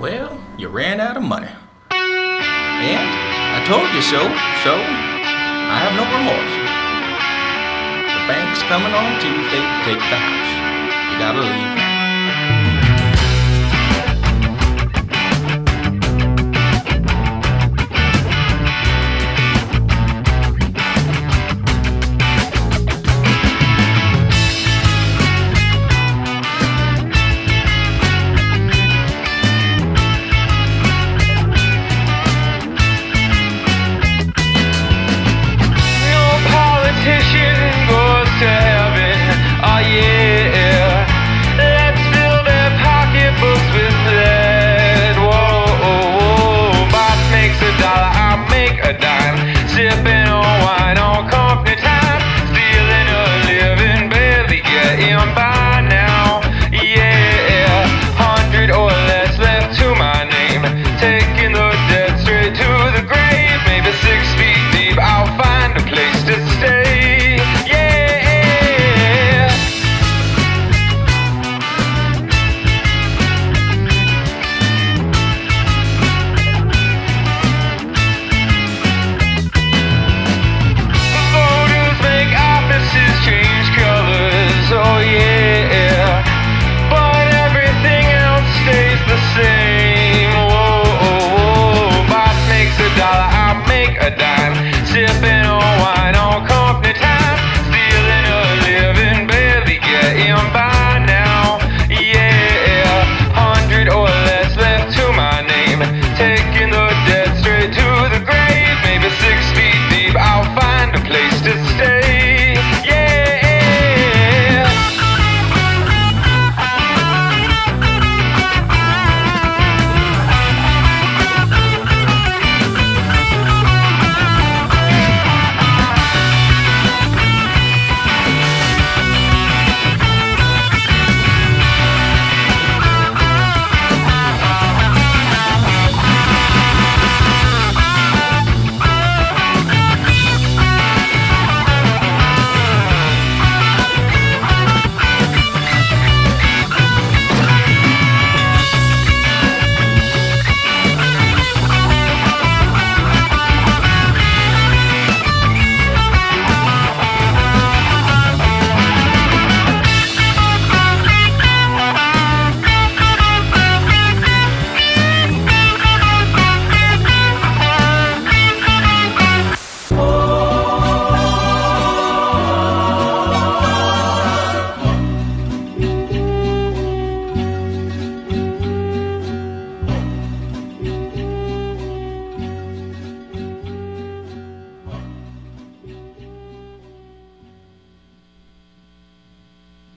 Well, you ran out of money. And I told you so, so I have no remorse. The bank's coming on Tuesday to take the house. You gotta leave now. make a dime. Sipping